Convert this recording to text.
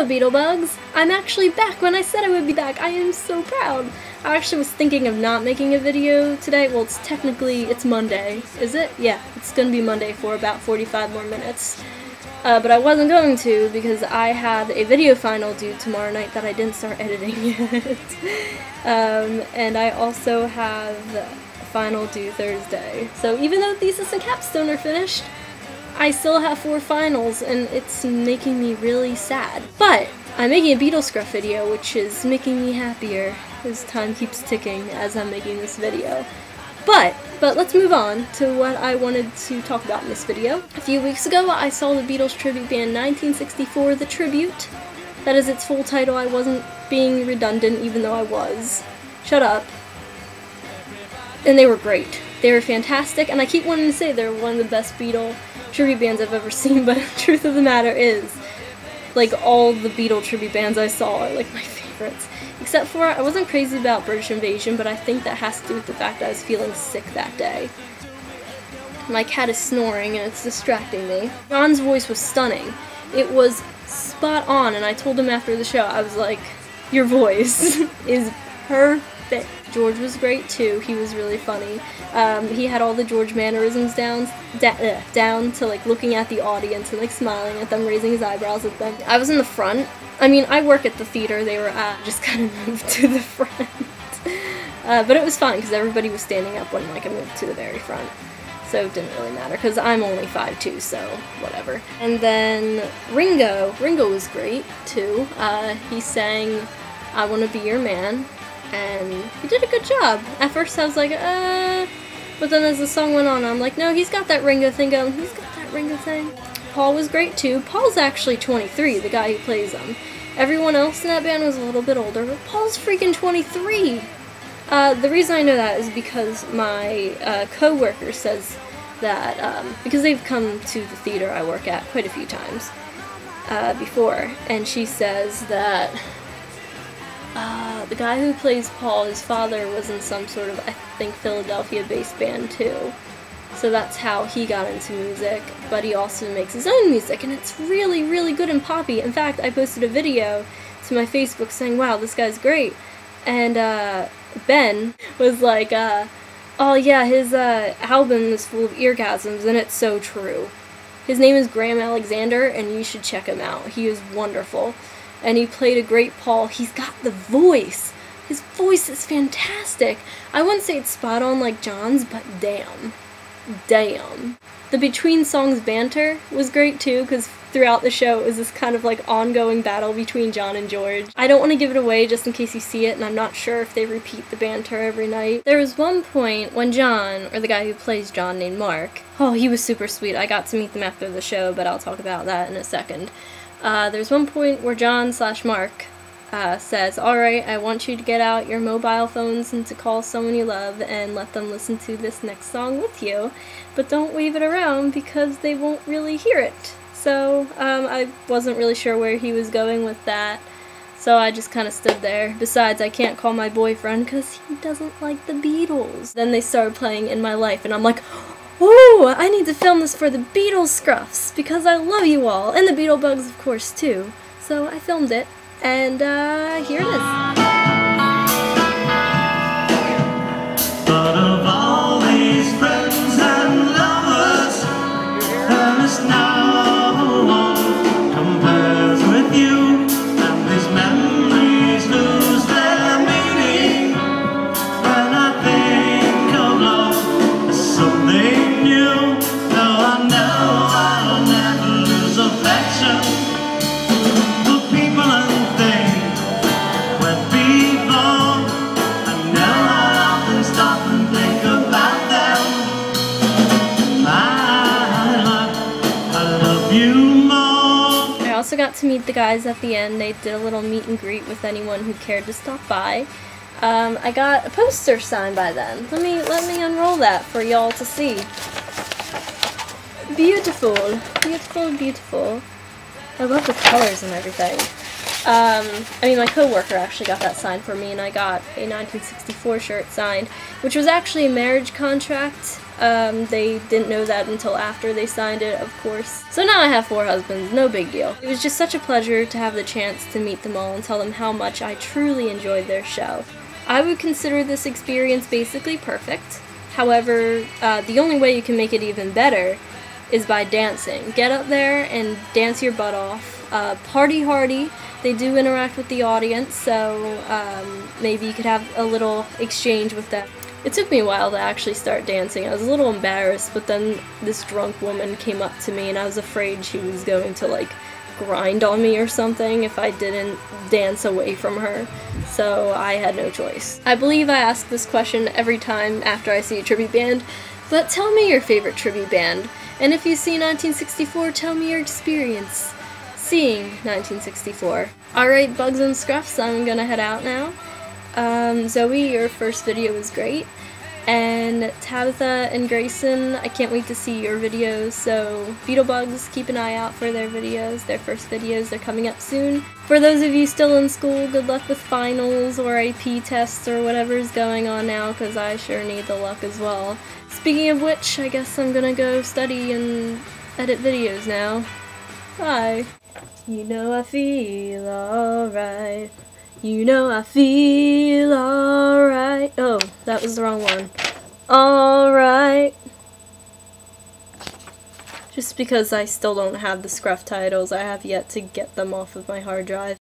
Hello, Beetlebugs! I'm actually back when I said I would be back. I am so proud. I actually was thinking of not making a video today. Well, it's technically, it's Monday. Is it? Yeah, it's gonna be Monday for about 45 more minutes. Uh, but I wasn't going to because I have a video final due tomorrow night that I didn't start editing yet. um, and I also have a final due Thursday. So even though thesis and capstone are finished, I still have four finals and it's making me really sad. But I'm making a Beatles Scruff video, which is making me happier as time keeps ticking as I'm making this video. But, but let's move on to what I wanted to talk about in this video. A few weeks ago, I saw the Beatles tribute band 1964 The Tribute. That is its full title. I wasn't being redundant, even though I was. Shut up. And they were great. They were fantastic, and I keep wanting to say they're one of the best Beatle tribute bands I've ever seen, but the truth of the matter is, like, all the Beatle tribute bands I saw are, like, my favorites. Except for, I wasn't crazy about British Invasion, but I think that has to do with the fact I was feeling sick that day. My cat is snoring and it's distracting me. John's voice was stunning. It was spot on, and I told him after the show, I was like, your voice is perfect. George was great too. He was really funny. Um, he had all the George mannerisms down, da uh, down to like looking at the audience and like smiling at them, raising his eyebrows at them. I was in the front. I mean, I work at the theater they were at. Just kind of moved to the front. uh, but it was fun because everybody was standing up when like I moved to the very front. So it didn't really matter because I'm only 5'2", so whatever. And then Ringo. Ringo was great too. Uh, he sang I Want to Be Your Man and he did a good job. At first I was like, uh, but then as the song went on, I'm like, no, he's got that Ringo thing going. He's got that Ringo thing. Paul was great too. Paul's actually 23, the guy who plays him. Everyone else in that band was a little bit older, but Paul's freaking 23. Uh, the reason I know that is because my uh, co-worker says that, um, because they've come to the theater I work at quite a few times uh, before, and she says that uh, the guy who plays Paul, his father was in some sort of, I think, Philadelphia-based band too. So that's how he got into music, but he also makes his own music, and it's really, really good and poppy. In fact, I posted a video to my Facebook saying, wow, this guy's great. And uh, Ben was like, uh, oh yeah, his uh, album is full of eargasms, and it's so true. His name is Graham Alexander, and you should check him out. He is wonderful and he played a great Paul. He's got the voice. His voice is fantastic. I wouldn't say it's spot on like John's, but damn. Damn. The between songs banter was great too, because throughout the show it was this kind of like ongoing battle between John and George. I don't want to give it away just in case you see it, and I'm not sure if they repeat the banter every night. There was one point when John, or the guy who plays John named Mark, oh, he was super sweet. I got to meet them after the show, but I'll talk about that in a second. Uh, there's one point where John slash Mark uh, says, Alright, I want you to get out your mobile phones and to call someone you love and let them listen to this next song with you, but don't wave it around because they won't really hear it. So um, I wasn't really sure where he was going with that. So I just kind of stood there. Besides, I can't call my boyfriend because he doesn't like the Beatles. Then they started playing In My Life, and I'm like, Oh, I need to film this for the Beatles Scruffs, because I love you all, and the Beetle Bugs, of course, too. So I filmed it, and uh, here it is. Also got to meet the guys at the end. They did a little meet and greet with anyone who cared to stop by. Um, I got a poster signed by them. Let me let me unroll that for y'all to see. Beautiful, beautiful, beautiful. I love the colors and everything. Um, I mean, my coworker actually got that signed for me, and I got a 1964 shirt signed, which was actually a marriage contract Um, they didn't know that until after they signed it, of course. So now I have four husbands, no big deal. It was just such a pleasure to have the chance to meet them all and tell them how much I truly enjoyed their show. I would consider this experience basically perfect. However, uh, the only way you can make it even better is by dancing. Get up there and dance your butt off. Uh, party hardy. They do interact with the audience, so um, maybe you could have a little exchange with them. It took me a while to actually start dancing. I was a little embarrassed, but then this drunk woman came up to me and I was afraid she was going to like grind on me or something if I didn't dance away from her. So I had no choice. I believe I ask this question every time after I see a tribute band, but tell me your favorite tribute band. And if you see 1964, tell me your experience seeing 1964. Alright, Bugs and Scruffs, I'm gonna head out now. Um, Zoe, your first video was great. And Tabitha and Grayson, I can't wait to see your videos. So, Beetlebugs, keep an eye out for their videos, their first videos. They're coming up soon. For those of you still in school, good luck with finals or AP tests or whatever's going on now, because I sure need the luck as well. Speaking of which, I guess I'm gonna go study and edit videos now. Bye. You know I feel alright. You know I feel alright. Oh, that was the wrong one. Alright. Just because I still don't have the scruff titles, I have yet to get them off of my hard drive.